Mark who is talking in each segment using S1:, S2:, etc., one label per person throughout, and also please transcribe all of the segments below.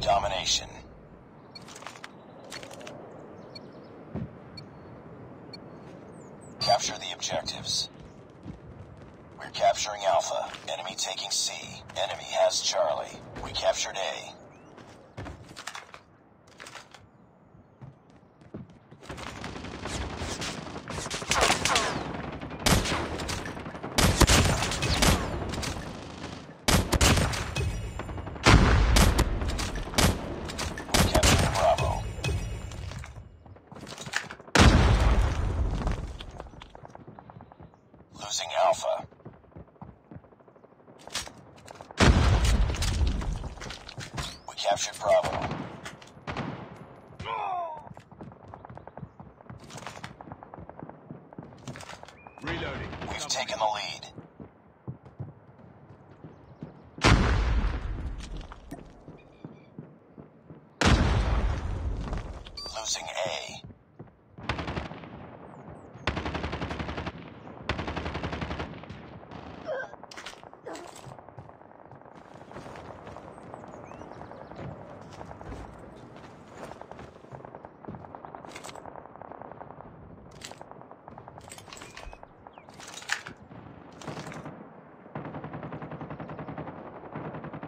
S1: Domination. Capture the objectives. We're capturing Alpha. Enemy taking C. Enemy has Charlie. We captured A. We captured Bravo. Losing Alpha. We captured Bravo.
S2: Reloading.
S1: We've taken the lead. Losing A.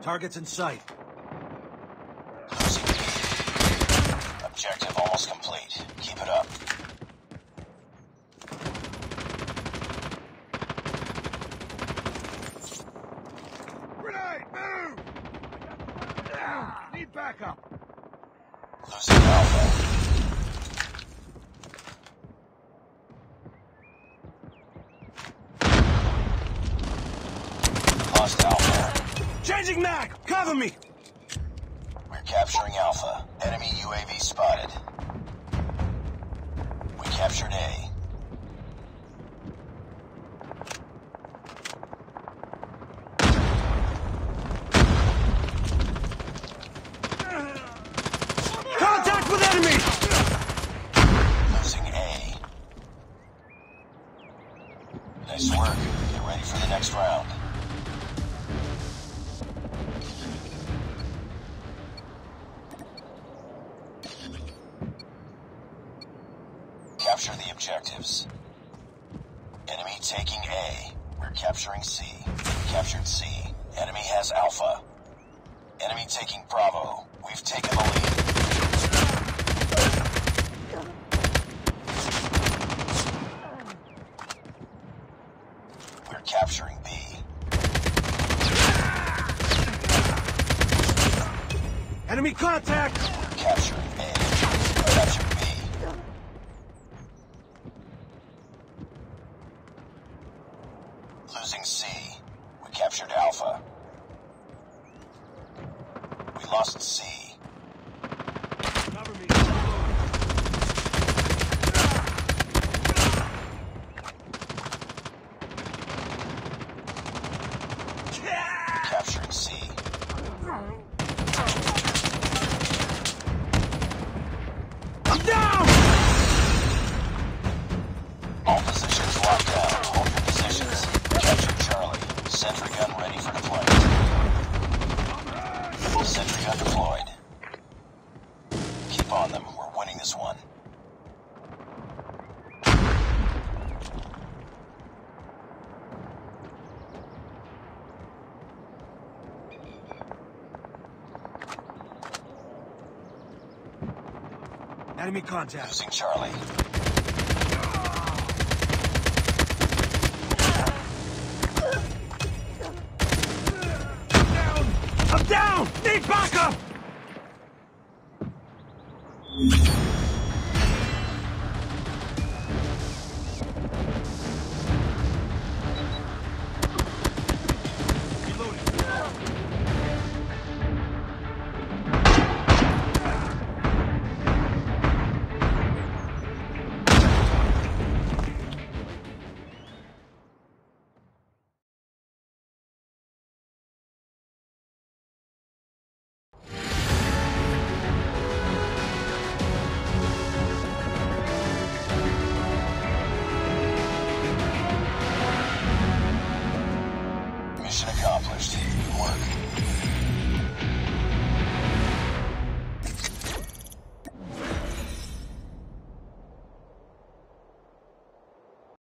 S3: Targets in sight.
S1: Objective almost complete. Keep it up.
S2: Grenade! Move! Need backup!
S1: Losing Alpha. Lost Alpha.
S3: Changing mag! Cover me!
S1: We're capturing Alpha. Enemy UAV spotted. We captured A.
S3: Contact with enemy!
S1: Losing A. Nice work. Get ready for the next round. Capture the objectives. Enemy taking A. We're capturing C. Captured C. Enemy has Alpha. Enemy taking Bravo. We've taken the lead. We're capturing B.
S3: Enemy contact!
S1: We're capturing A. Capture B. Losing C. We captured Alpha. We lost C.
S2: Cover me.
S1: Capturing C. Sentry gun ready for deployment. Sentry gun deployed. Keep on them. We're winning this one.
S3: Enemy contact.
S1: Losing Charlie.